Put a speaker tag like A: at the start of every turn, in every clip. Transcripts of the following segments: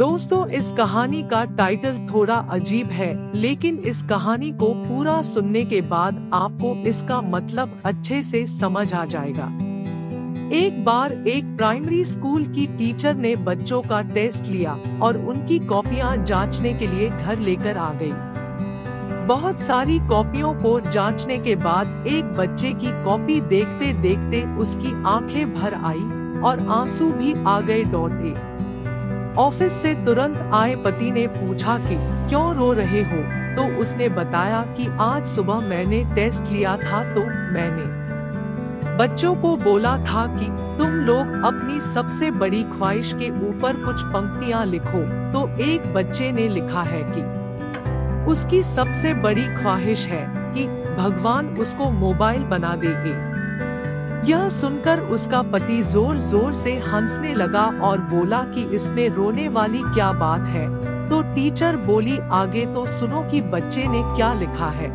A: दोस्तों, इस कहानी का टाइटल थोड़ा अजीब है, लेकिन इस कहानी को पूरा सुनने के बाद आपको इसका मतलब अच्छे से समझ आ जाएगा एक बार एक प्राइमरी स्कूल की टीचर ने बच्चों का टेस्ट लिया और उनकी कॉपियाँ जांचने के लिए घर लेकर आ गई। बहुत सारी कॉपियों को जांचने के बाद एक बच्चे की कॉपी देखते देखते उसकी आँखें भर आई और आँसू भी आ गए डॉटे ऑफ़िस से तुरंत आए पति ने पूछा कि क्यों रो रहे हो? तो उसने बताया कि आज सुबह मैंने टेस्ट लिया था तो मैंने बच्चों को बोला था कि तुम लोग अपनी सबसे बड़ी ख्वाहिश के ऊपर कुछ पंक्तियाँ लिखो। तो एक बच्चे ने लिखा है कि उसकी सबसे बड़ी ख्वाहिश है कि भगवान उसको मोबाइल बना देंगे। यह सुनकर उसका पति ज़ोर ज़ोर से हंसने लगा और बोला कि इसमें रोने वाली क्या बात है? तो टीचर बोली, आगे तो सुनो कि बच्चे ने क्या लिखा है।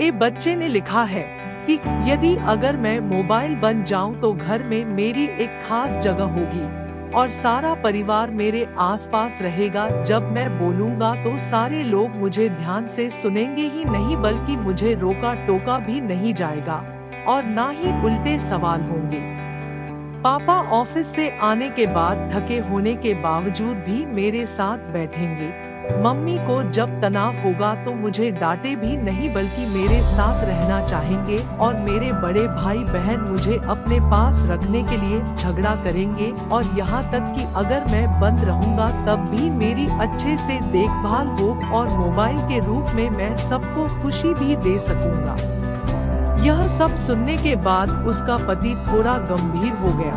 A: ए, बच्चे ने लिखा है कि यदि अगर मैं मोबाइल बन जाऊँ तो घर में मेरी एक खास जगह होगी और सारा परिवार मेरे आसपास रहेगा। जब मैं बोलूँगा तो सारे लोग मुझे ध्यान से सुनेंगे ही नहीं, बल्कि मुझे रोका टोका भी नहीं जाएगा। और ना ही उल्टे सवाल होंगे। पापा ऑफ़िस से आने के बाद थके होने के बावजूद भी मेरे साथ बैठेंगे। मम्मी को जब तनाव होगा तो मुझे डांटे भी नहीं बल्कि मेरे साथ रहना चाहेंगे और मेरे बड़े भाई बहन मुझे अपने पास रखने के लिए झगड़ा करेंगे और यहाँ तक कि अगर मैं बंद रहूँगा तब भी मेरी अच्छे से देखभाल हो और मोबाइल के रूप में मैं सबको खुशी भी दे सकूँगा। यह सब सुनने के बाद उसका पति थोड़ा गंभीर हो गया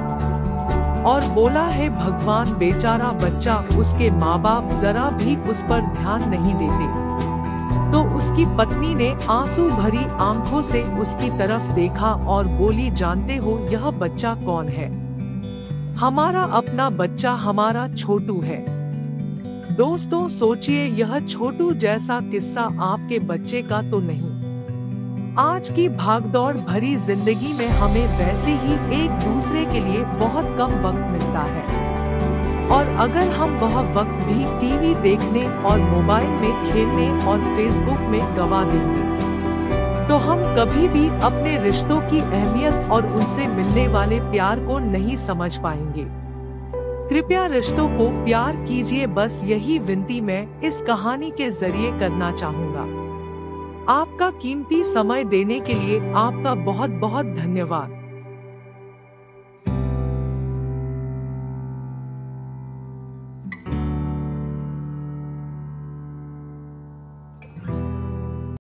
A: और बोला, है भगवान, बेचारा बच्चा उसके माँ बाप जरा भी उस पर ध्यान नहीं देते। तो उसकी पत्नी ने आँसू भरी आँखों से उसकी तरफ़ देखा और बोली, जानते हो यह बच्चा कौन है? हमारा अपना बच्चा हमारा छोटू है। दोस्तों, सोचिए यह छोटू जैसा किस्सा आपके बच्चे का तो नहीं। आज की भागदौड़ भरी ज़िंदगी में हमें वैसे ही एक दूसरे के लिए बहुत कम वक्त मिलता है। और अगर हम वह वक्त भी टीवी देखने और मोबाइल में खेलने और फेसबुक में गवा देंगे तो हम कभी भी अपने रिश्तों की अहमियत और उनसे मिलने वाले प्यार को नहीं समझ पाएँगे। कृपया रिश्तों को प्यार कीजिए, बस यही विनती मैं इस कहानी के ज़रिए करना चाहूँगा। आपका कीमती समय देने के लिए आपका बहुत बहुत धन्यवाद।